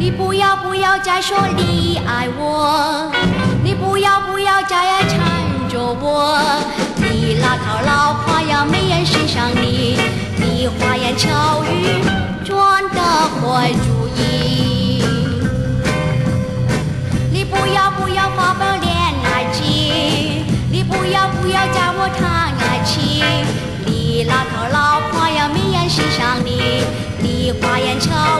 你不要不要再说你爱我，你不要不要再缠着我。你那套老话呀，没人欣赏你，你花言巧语赚的坏主意。你不要不要发表恋爱经，你不要不要叫我谈爱情。你那套老话呀，没人欣赏你，你花言巧